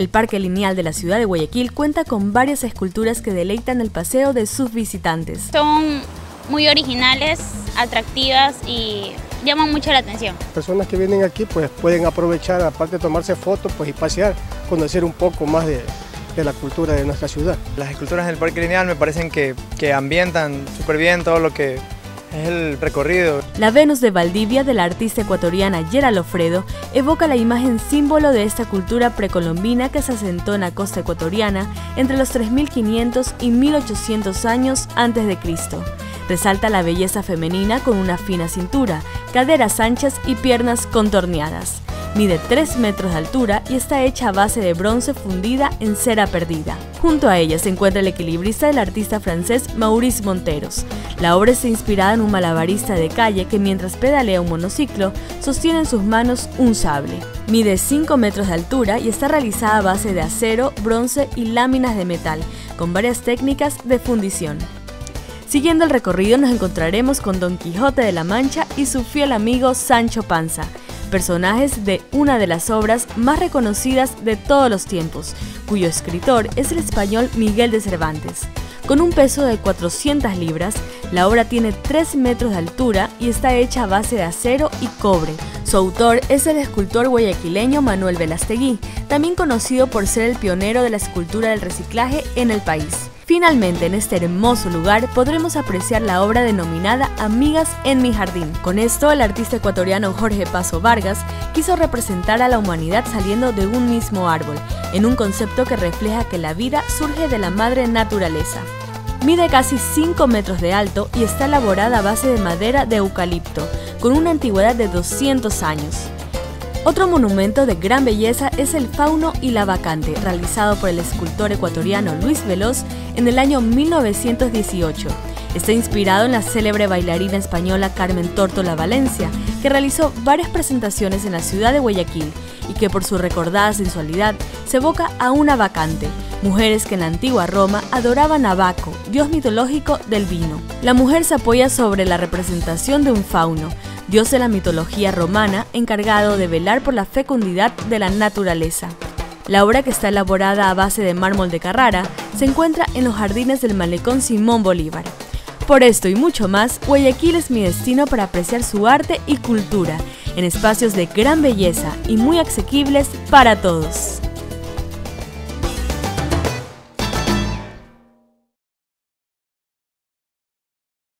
El Parque Lineal de la ciudad de Guayaquil cuenta con varias esculturas que deleitan el paseo de sus visitantes. Son muy originales, atractivas y llaman mucho la atención. Personas que vienen aquí pues pueden aprovechar, aparte de tomarse fotos pues, y pasear, conocer un poco más de, la cultura de nuestra ciudad. Las esculturas del Parque Lineal me parecen que, que ambientan súper bien todo lo que el recorrido. La Venus de Valdivia de la artista ecuatoriana Yera Lofredo evoca la imagen símbolo de esta cultura precolombina que se asentó en la costa ecuatoriana entre los 3500 y 1800 años antes de Cristo. Resalta la belleza femenina con una fina cintura, caderas anchas y piernas contorneadas. Mide 3 metros de altura y está hecha a base de bronce fundida en cera perdida. Junto a ella se encuentra el equilibrista del artista francés Maurice Monteros. La obra está inspirada en un malabarista de calle que mientras pedalea un monociclo sostiene en sus manos un sable. Mide 5 metros de altura y está realizada a base de acero, bronce y láminas de metal, con varias técnicas de fundición. Siguiendo el recorrido nos encontraremos con Don Quijote de la Mancha y su fiel amigo Sancho Panza, personajes de una de las obras más reconocidas de todos los tiempos, cuyo escritor es el español Miguel de Cervantes. Con un peso de 400 libras, la obra tiene 3 metros de altura y está hecha a base de acero y cobre. Su autor es el escultor guayaquileño Manuel Velastegui, también conocido por ser el pionero de la escultura del reciclaje en el país. Finalmente, en este hermoso lugar podremos apreciar la obra denominada Amigas en mi jardín. Con esto, el artista ecuatoriano Jorge Paso Vargas quiso representar a la humanidad saliendo de un mismo árbol, en un concepto que refleja que la vida surge de la madre naturaleza. Mide casi 5 metros de alto y está elaborada a base de madera de eucalipto, con una antigüedad de 200 años. Otro monumento de gran belleza es el Fauno y la Vacante, realizado por el escultor ecuatoriano Luis Veloz en el año 1918. Está inspirado en la célebre bailarina española Carmen Tórtola Valencia, que realizó varias presentaciones en la ciudad de Guayaquil y que por su recordada sensualidad se evoca a una vacante, mujeres que en la antigua Roma adoraban a Baco, dios mitológico del vino. La mujer se apoya sobre la representación de un fauno, dios de la mitología romana encargado de velar por la fecundidad de la naturaleza. La obra, que está elaborada a base de mármol de Carrara, se encuentra en los jardines del malecón Simón Bolívar. Por esto y mucho más, Guayaquil es mi destino para apreciar su arte y cultura, en espacios de gran belleza y muy asequibles para todos.